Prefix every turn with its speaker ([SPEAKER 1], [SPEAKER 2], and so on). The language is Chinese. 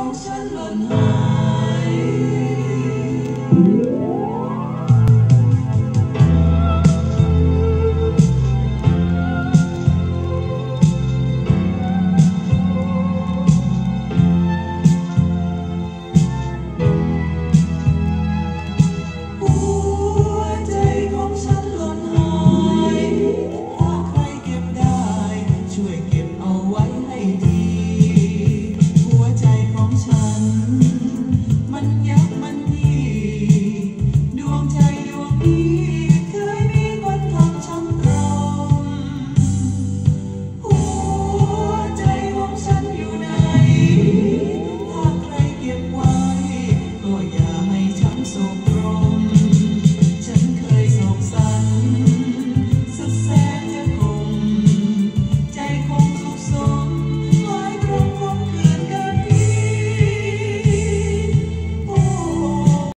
[SPEAKER 1] 风筝轮回。